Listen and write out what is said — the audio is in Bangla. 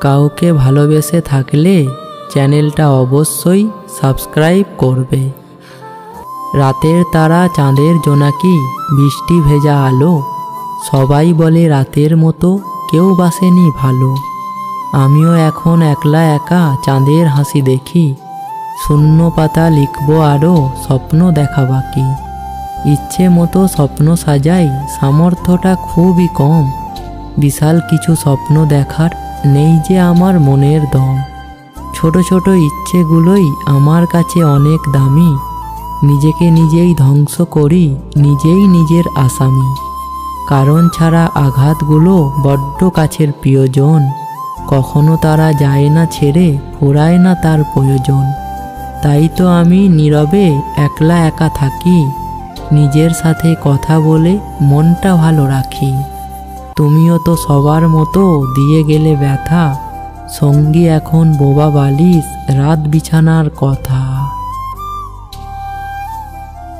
কাউকে ভালোবেসে থাকলে চ্যানেলটা অবশ্যই সাবস্ক্রাইব করবে। রাতের তারা চাঁদের জোনাকি, বৃষ্টি ভেজা আলো, সবাই বলে রাতের মতো কেউ বাসেনি ভালো। আমিও এখন একলা একা চাঁদের হাসি দেখি, শূন্য পাতা লিখব আরও স্বপ্ন দেখা বাকি। ইচ্ছে মতো স্বপ্ন সাজাই, সামর্থ্যটা খুবই কম, বিশাল কিছু স্বপ্ন দেখার নেই যে আমার মনের দম। ছোট ছোট ইচ্ছেগুলোই আমার কাছে অনেক দামি। নিজেকে নিজেই ধ্বংস করি, নিজেই নিজের আসামি। কারণ ছাড়া আঘাতগুলো বড্ড কাছের প্রিয়জন। কখনো তারা যায় না ছেড়ে, ফুরায় না তার প্রয়োজন। তাই তো আমি নীরবে একলা একা থাকি। নিজের সাথে কথা বলে মনটা ভালো রাখি। তুমিও তো সবার মতো দিয়ে গেলে ব্যথা। সঙ্গী এখন বোবা বালিশ রাত বিছানার কথা।